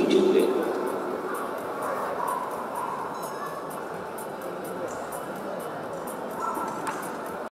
Egypt.